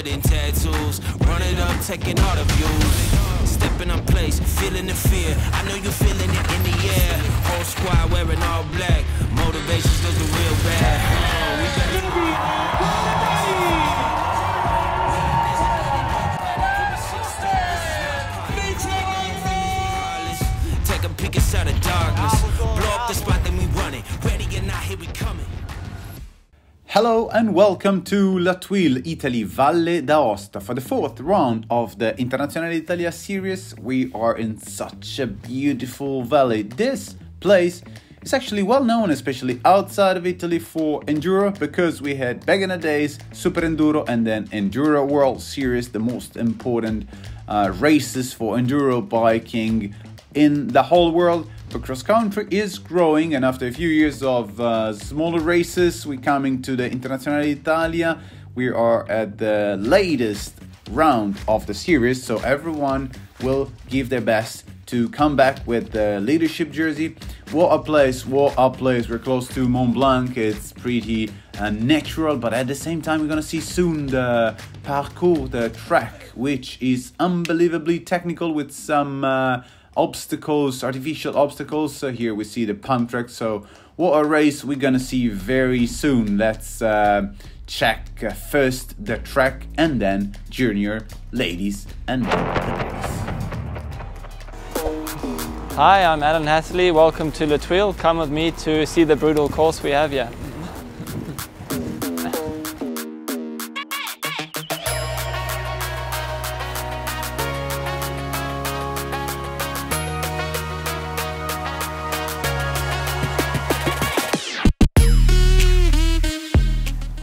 covered in tattoos. Run it up, taking all the views. Stepping on place, feeling the fear. I know you feeling it in the air. Whole squad wearing all black. Motivation's looking real bad. Take a peek inside the darkness. Blow up the spot, then we running. Ready or not, here we coming. Hello and welcome to La Thuile, Italy, Valle d'Aosta. For the fourth round of the Internazionale Italia series, we are in such a beautiful valley. This place is actually well known, especially outside of Italy, for Enduro because we had back in the days Super Enduro and then Enduro World Series, the most important uh, races for Enduro biking in the whole world. But cross country is growing, and after a few years of uh, smaller races, we're coming to the Internazionale Italia. We are at the latest round of the series, so everyone will give their best to come back with the leadership jersey. What a place! What a place! We're close to Mont Blanc. It's pretty uh, natural, but at the same time, we're gonna see soon the parcours, the track, which is unbelievably technical with some. Uh, obstacles, artificial obstacles. So here we see the pump track. So what a race we're gonna see very soon. Let's uh, check first the track and then junior ladies and ladies. Hi, I'm Alan Hatherly. Welcome to La Thuile. Come with me to see the brutal course we have here.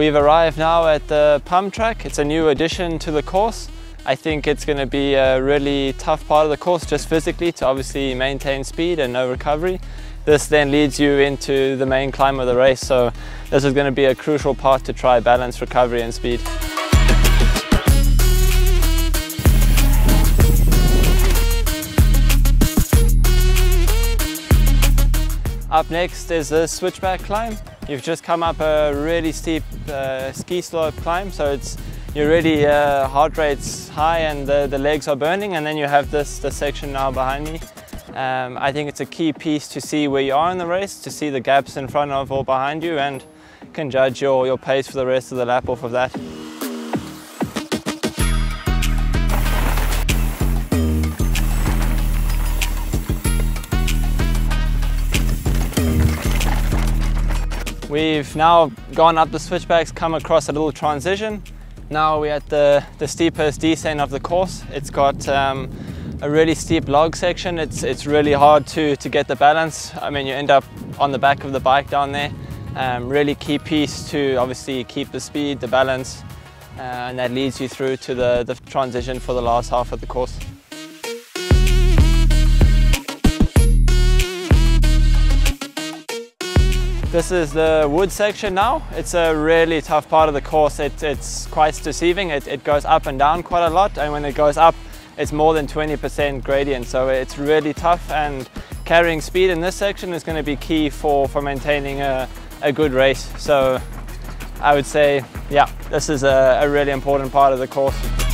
We've arrived now at the pump track. It's a new addition to the course. I think it's going to be a really tough part of the course just physically to obviously maintain speed and no recovery. This then leads you into the main climb of the race, so this is going to be a crucial part to try balance recovery and speed. Up next is the switchback climb. You've just come up a really steep uh, ski slope climb, so it's you're really uh, heart rate's high and the, the legs are burning, and then you have this, this section now behind me. Um, I think it's a key piece to see where you are in the race, to see the gaps in front of or behind you, and can judge your, your pace for the rest of the lap off of that. We've now gone up the switchbacks, come across a little transition. Now we're at the, the steepest descent of the course. It's got um, a really steep log section. It's, it's really hard to, to get the balance. I mean, you end up on the back of the bike down there. Um, really key piece to obviously keep the speed, the balance, uh, and that leads you through to the, the transition for the last half of the course. This is the wood section now. It's a really tough part of the course. It, it's quite deceiving. It, it goes up and down quite a lot and when it goes up it's more than 20% gradient so it's really tough and carrying speed in this section is going to be key for, for maintaining a, a good race. So I would say yeah this is a, a really important part of the course.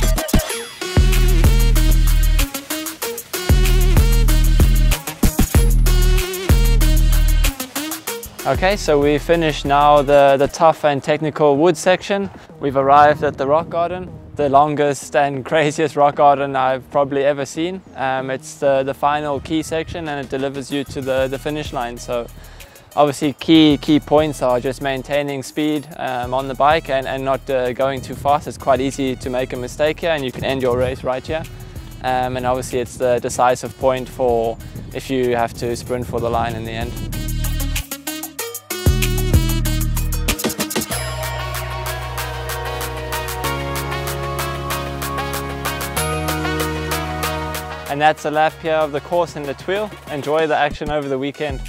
Okay, so we finished now the, the tough and technical wood section. We've arrived at the rock garden, the longest and craziest rock garden I've probably ever seen. Um, it's the, the final key section and it delivers you to the, the finish line. So obviously key key points are just maintaining speed um, on the bike and, and not uh, going too fast. It's quite easy to make a mistake here and you can end your race right here. Um, and obviously it's the decisive point for if you have to sprint for the line in the end. And that's a lap here of the course in the Thuile. Enjoy the action over the weekend.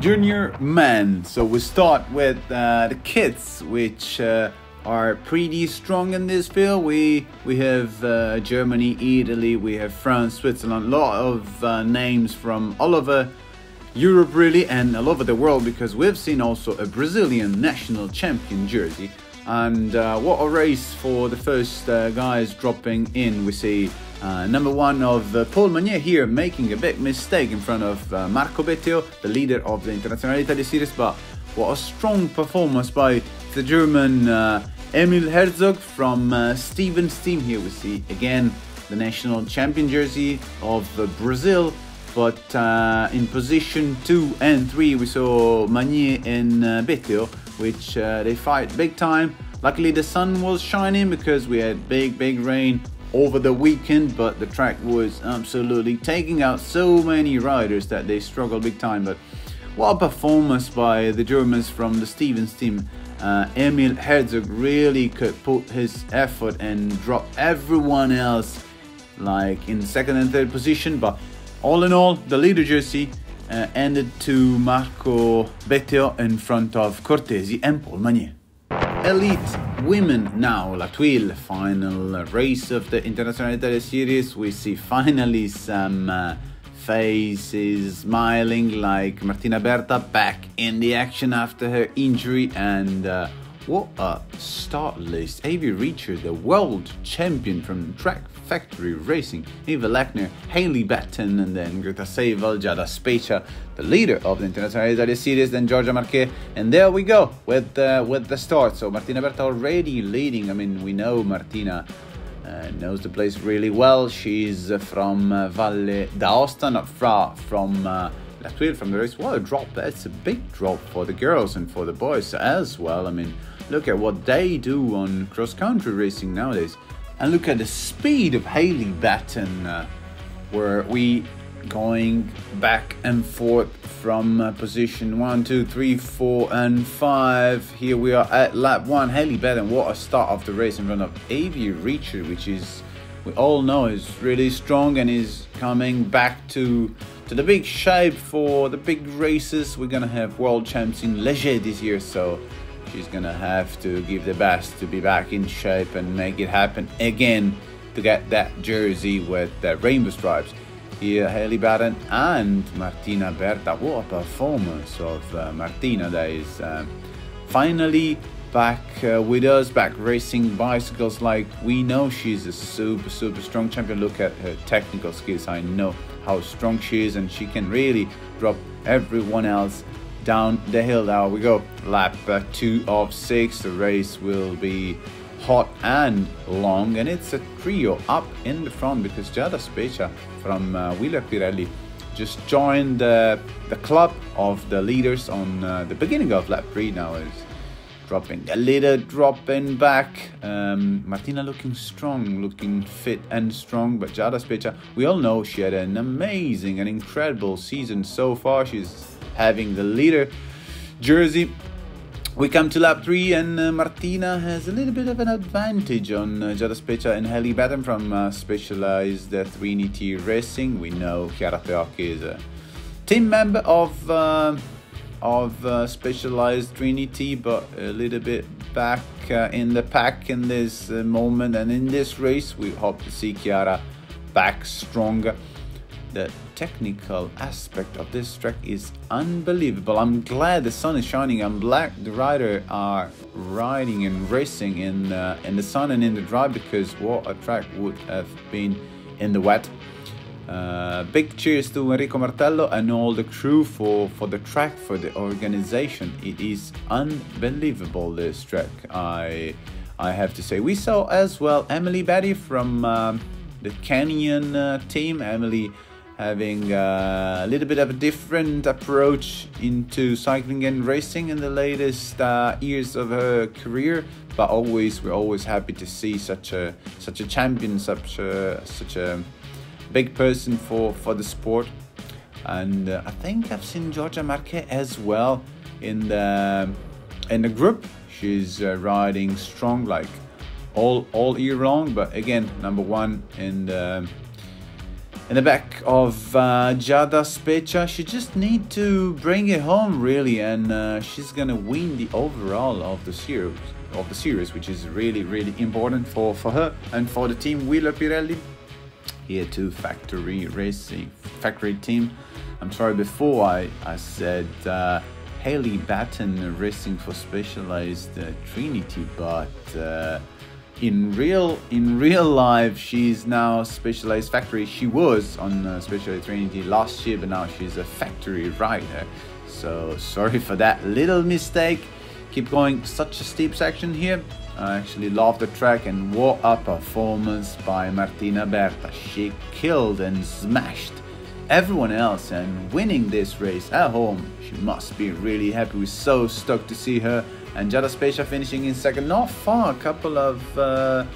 Junior men. So we start with uh, the kids, which uh, are pretty strong in this field. We we have uh, Germany, Italy, we have France, Switzerland, a lot of uh, names from all over Europe really and all over the world because we've seen also a Brazilian national champion jersey. And uh, what a race for the first uh, guys dropping in. We see uh, number one of uh, Paul Magnier here making a big mistake in front of uh, Marco Bettio, the leader of the Internazionale Italia Series, but what a strong performance by the German uh, Emil Herzog from uh, Stevens team. Here we see again the national champion jersey of uh, Brazil, but uh, in position two and three we saw Magnier and uh, which uh, they fight big time. Luckily the sun was shining because we had big big rain over the weekend, but the track was absolutely taking out so many riders that they struggled big time. But what a performance by the Germans from the Stevens team. Uh, Emil Herzog really could put his effort and drop everyone else like in second and third position. But all in all, the leader jersey uh, ended to Marco Bettio in front of Cortesi and Paul Magnier. Elite women now, La Thuile, final race of the International Italia Series. We see finally some uh, faces smiling like Martina Berta back in the action after her injury and uh, what a start list. Evie Richards, the world champion from Trek Factory Racing, Eva Lechner, Haley Batten, and then Greta Seiwald, Giada Specia, the leader of the International Italia Series, then Giorgia Marchet. And there we go with, uh, with the start. So Martina Berta already leading. I mean, we know Martina uh, knows the place really well. She's from uh, Valle d'Aosta, not far from uh, La Thuile, from the race. What a drop! That's a big drop for the girls and for the boys as well. I mean, look at what they do on cross country racing nowadays, and look at the speed of Haley Batten, uh, where we going back and forth from uh, position one, two, three, four, and five. Here we are at lap one. Haley Batten, what a start of the race in front of Evie Richards, which is we all know is really strong and is coming back to to the big shape for the big races. We're gonna have world champs in Les Gets this year, so she's gonna have to give the best to be back in shape and make it happen again to get that jersey with the rainbow stripes here Haley Batten and Martina Berta. What a performance of uh, Martina that is um, finally back uh, with us, back racing bicycles like we know she's a super, super strong champion. Look at her technical skills. I know how strong she is and she can really drop everyone else down the hill. Now we go lap uh, two of six. The race will be hot and long and it's a trio up in the front because Giada Specia from uh, Wilier Pirelli just joined uh, the club of the leaders on uh, the beginning of lap 3 now is dropping a little dropping back um, Martina looking strong looking fit and strong but Giada Specia we all know she had an amazing and incredible season so far she's having the leader jersey. We come to lap 3 and uh, Martina has a little bit of an advantage on uh, and Haley Batten from uh, Specialized uh, Trinity Racing. We know Chiara Teocchi is a team member of uh, of uh, Specialized Trinity but a little bit back uh, in the pack in this moment and in this race. We hope to see Chiara back stronger the technical aspect of this track is unbelievable. I'm glad the sun is shining. I'm glad the rider are riding and racing in uh, in the sun and in the dry because what a track would have been in the wet. Uh, big cheers to Enrico Martello and all the crew for, for the track, for the organization. It is unbelievable this track. I I have to say. We saw as well Emily Batty from um, the Canyon uh, team. Emily having a little bit of a different approach into cycling and racing in the latest uh, years of her career but always we're always happy to see such a such a champion such a such a big person for for the sport. And uh, I think I've seen Giorgia Marchet as well in the in the group. She's uh, riding strong like all all year long but again number one in the in the back of uh, Giada Specia. She just need to bring it home really and uh, she's gonna win the overall of the series. of the series, which is really, really important for, for her and for the team Wilier Pirelli. Here to factory racing, factory team. I'm sorry, before I, I said uh, Haley Batten racing for Specialized uh, Trinity, but uh, in real in real life she's now Specialized Factory. She was on uh, Specialized Trinity last year, but now she's a factory rider. So sorry for that little mistake. Keep going, such a steep section here. I actually love the track and what a performance by Martina Berta. She killed and smashed everyone else and winning this race at home. She must be really happy. We're so stoked to see her. And Giada Specia finishing in second, not far, a couple of uh,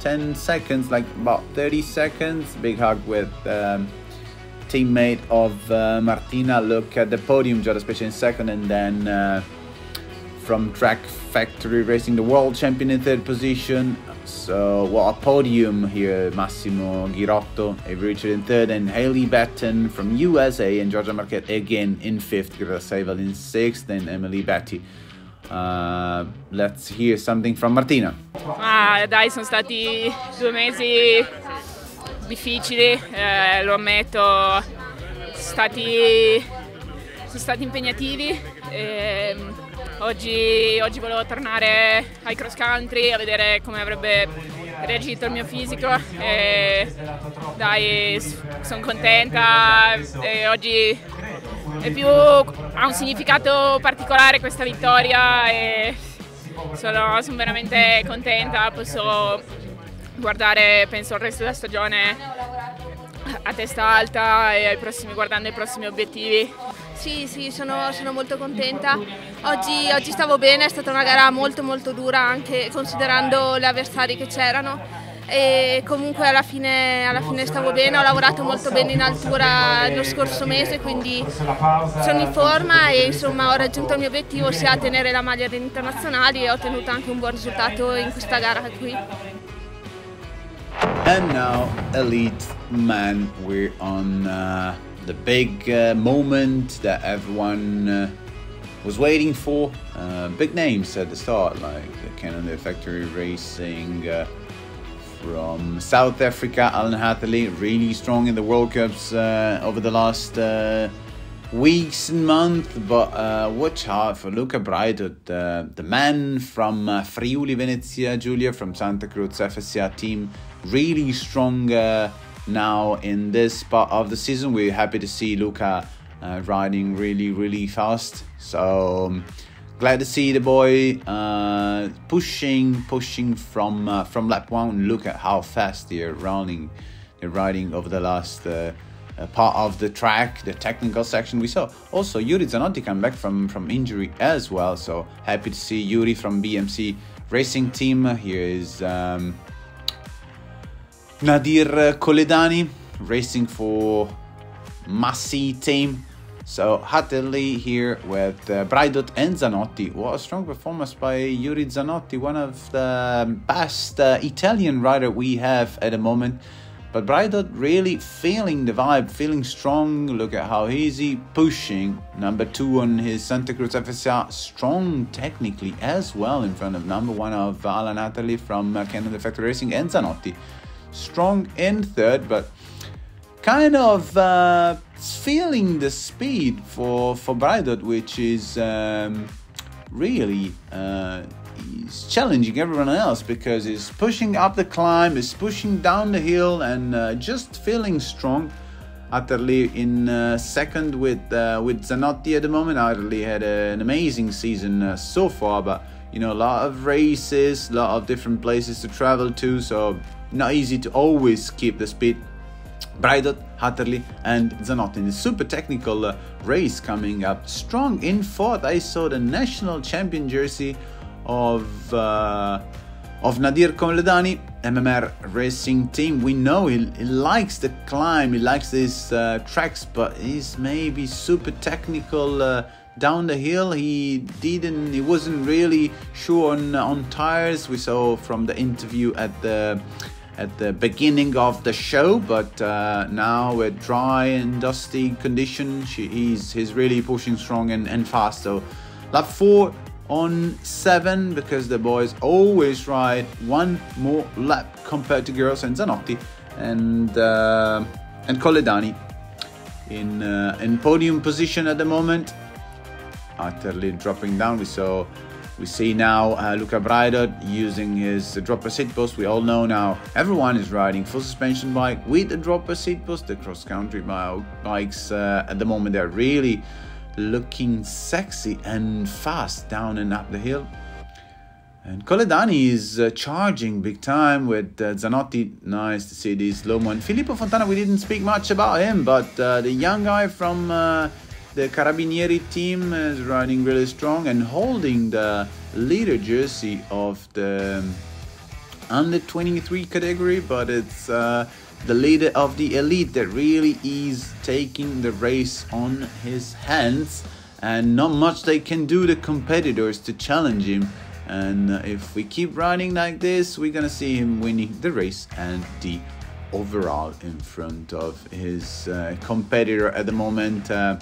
10 seconds, like about 30 seconds. Big hug with um, teammate of uh, Martina. Look at the podium, Giada Specia in second, and then uh, from Trek Factory Racing, the world champion in third position. So what a podium here, Massimo Ghirotto, Evie Richards in third, and Haley Batten from USA and Giorgia Marchet again in fifth, Greta Seiwald in sixth, and Emily Batty. Uh, let's hear something from Martina. Ah, dai, sono stati due mesi difficili, eh, lo ammetto, sono stati, sono stati impegnativi. E, oggi, oggi volevo tornare ai cross country a vedere come avrebbe reagito il mio fisico e dai, sono contenta e oggi più, ha un significato particolare questa vittoria e sono, sono veramente contenta, posso guardare penso al resto della stagione a testa alta e prossimi, guardando i prossimi obiettivi. Sì, sì, sono, sono molto contenta. Oggi, oggi, stavo bene, è stata una gara molto molto dura anche considerando gli avversari che c'erano e comunque alla fine, alla fine stavo bene, ho lavorato molto bene in altura lo scorso mese quindi sono in forma e insomma ho raggiunto il mio obiettivo sia tenere la maglia degli internazionali e ho ottenuto anche un buon risultato in questa gara qui. And now, elite man, we're on uh, the big uh, moment that everyone uh, was waiting for. Uh, big names at the start, like Canada Factory Racing uh, from South Africa, Alan Hatherly, really strong in the World Cups uh, over the last weeks and months, but uh, watch out for Luca Braidot, uh, the man from uh, Friuli Venezia Giulia from Santa Cruz FSA team, really strong uh, now in this part of the season. We're happy to see Luca uh, riding really, really fast. So um, glad to see the boy uh, pushing, pushing from from lap one. Look at how fast they're running, they're riding over the last part of the track, the technical section we saw. Also, Juri Zanotti come back from, from injury as well, so happy to see Juri from BMC Racing Team. Here is um, Nadir Colledani racing for Massi team. So Hatherly here with uh, Braidot and Zanotti. What a strong performance by Juri Zanotti, one of the best uh, Italian rider we have at the moment. But Braidot really feeling the vibe, feeling strong. Look at how easy pushing. Number two on his Santa Cruz FSA, strong technically as well in front of number one of Alan Hatherly from uh, Canada Factory Racing and Zanotti. Strong in third, but kind of uh, feeling the speed for for Braidot, which is um, really. Uh, challenging everyone else because he's pushing up the climb, he's pushing down the hill, and uh, just feeling strong. Hatherly in uh, second with uh, with Zanotti at the moment. Hatherly had an amazing season uh, so far, but you know a lot of races, a lot of different places to travel to, so not easy to always keep the speed. Braidot, Hatherly, and Zanotti in the super technical uh, race coming up. Strong in fourth. I saw the national champion jersey of uh, of Nadir Colledani, MMR racing team. We know he, he likes the climb, he likes these uh, tracks, but he's maybe super technical uh, down the hill. He didn't, he wasn't really sure on on tires. We saw from the interview at the at the beginning of the show, but uh, now with dry and dusty conditions, he's he's really pushing strong and, and fast. So lap four on seven because the boys always ride one more lap compared to girls and Zanotti and uh, and Colledani in uh, in podium position at the moment. Hatherly dropping down. We saw we see now uh, Luca Braidot using his dropper seat post. We all know now everyone is riding full suspension bike with a dropper seat post. The cross country bikes uh, at the moment they're really looking sexy and fast down and up the hill. And Colledani is uh, charging big time with uh, Zanotti. Nice to see this slow mo. And Filippo Fontana, we didn't speak much about him, but uh, the young guy from uh, the Carabinieri team is running really strong and holding the leader jersey of the um, under 23 category, but it's uh, the leader of the elite that really is taking the race on his hands and not much they can do the competitors to challenge him. And if we keep running like this we're gonna see him winning the race and the overall in front of his uh, competitor at the moment uh,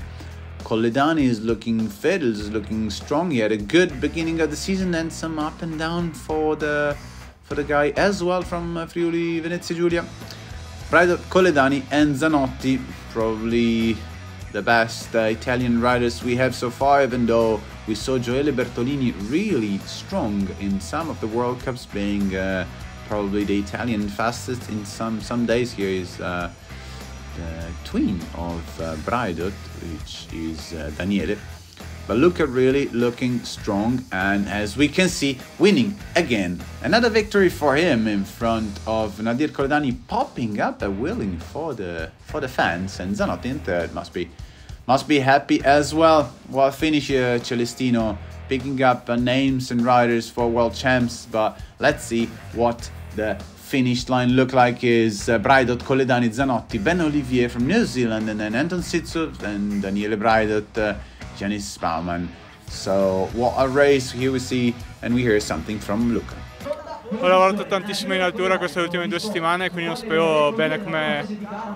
Colledani is looking fit, is looking strong. He had a good beginning of the season and some up and down for the for the guy as well from uh, Friuli Venezia Giulia. Rider Colledani and Zanotti, probably the best uh, Italian riders we have so far, even though we saw Gioele Bertolini really strong in some of the World Cups, being uh, probably the Italian fastest in some, some days. Here is uh, the twin of uh, Braidot, which is uh, Daniele. But Luca really looking strong and as we can see winning again. Another victory for him in front of Nadir Colledani popping up a willing for the for the fans and Zanotti in third must be must be happy as well. Well finish uh, Celestino picking up uh, names and riders for world champs but let's see what the finish line look like is uh, Braidot, Colledani, Zanotti, Ben Oliver from New Zealand and then Anton Sintsov and Daniele Braidot uh, Janice. So what a race, here we see and we hear something from Luca. Ho lavorato tantissimo in altura queste ultime due settimane, quindi non sapevo bene come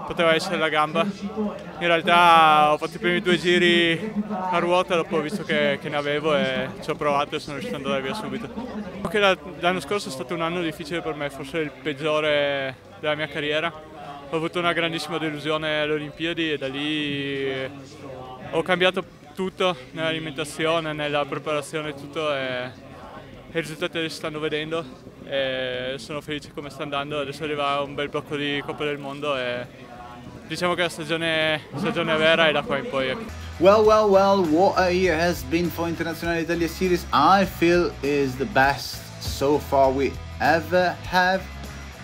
poteva essere la gamba. In realtà ho fatto i primi due giri a ruota, dopo ho visto che, che ne avevo e ci ho provato e sono riuscito ad andare via subito. L'anno scorso è stato un anno difficile per me, forse il peggiore della mia carriera. Ho avuto una grandissima delusione alle Olimpiadi e da lì ho cambiato tutto nell'alimentazione, nella preparazione, tutto e i risultati li stanno vedendo e sono felice come sta andando, adesso arriva un bel blocco di Coppa del Mondo e diciamo che la stagione, stagione vera è da qua in poi. Well, well, well, what a year has been for Internazionale Italia Series. I feel is the best so far we ever have.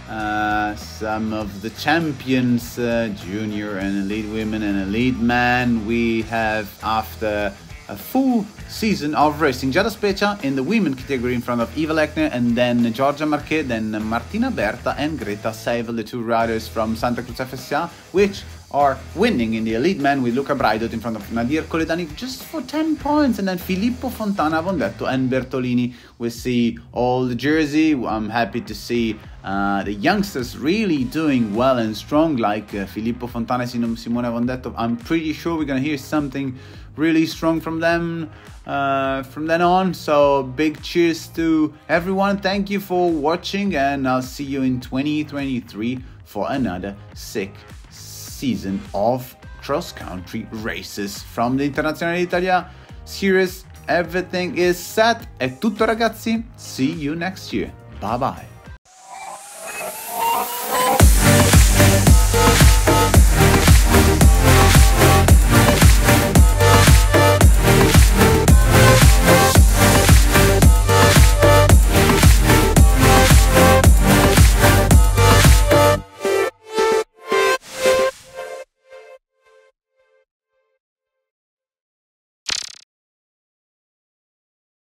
Uh, some of the champions, uh, junior and elite women and elite men, we have after a full season of racing. Giada Specia in the women category in front of Eva Lechner and then Giorgia Marchet, then Martina Berta and Greta Seiwald, the two riders from Santa Cruz FSA, which are winning in the elite men with Luca Braidot in front of Nadir Colledani just for 10 points and then Filippo Fontana Vondetto and Bertolini. We see all the jersey. I'm happy to see uh, the youngsters really doing well and strong like uh, Filippo Fontana and Simone Avondetto I'm pretty sure we're gonna hear something really strong from them uh, from then on so big cheers to everyone thank you for watching and I'll see you in 2023 for another sick season of cross country races from the Internazionale Italia series. Everything is set. È tutto ragazzi. See you next year. Bye bye.